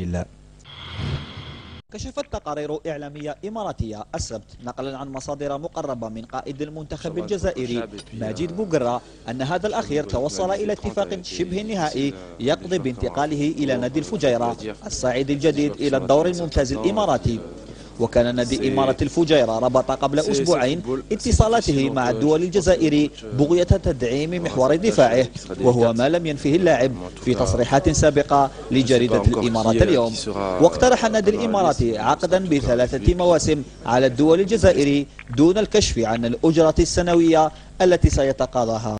الله كشفت تقارير إعلامية إماراتية السبت نقلا عن مصادر مقربة من قائد المنتخب الجزائري ماجد بوغرا أن هذا الأخير توصل إلى اتفاق شبه نهائي يقضي بانتقاله إلى نادي الفجيرة الصاعد الجديد إلى الدور الممتاز الإماراتي. وكان نادي إمارة الفجيرة ربط قبل أسبوعين اتصالاته مع الدول الجزائري بغية تدعيم محور دفاعه وهو ما لم ينفه اللاعب في تصريحات سابقة لجريدة الإمارات اليوم واقترح النادي الإماراتي عقدا بثلاثة مواسم على الدول الجزائري دون الكشف عن الأجرة السنوية التي سيتقاضاها